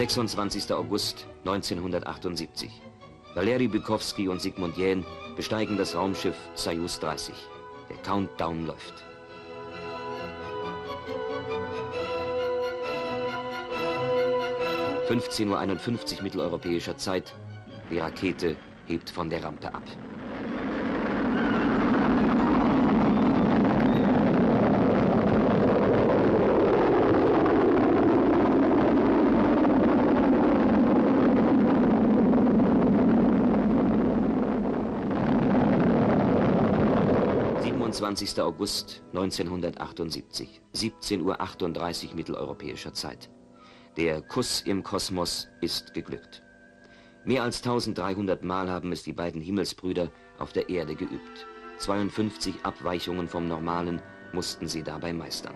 26. August 1978. Valeri Bukowski und Sigmund Jähn besteigen das Raumschiff Soyuz 30. Der Countdown läuft. ...15.51 Uhr mitteleuropäischer Zeit. Die Rakete hebt von der Rampe ab. 27. August 1978, 17.38 Uhr mitteleuropäischer Zeit. Der Kuss im Kosmos ist geglückt. Mehr als 1300 Mal haben es die beiden Himmelsbrüder auf der Erde geübt. 52 Abweichungen vom Normalen mussten sie dabei meistern.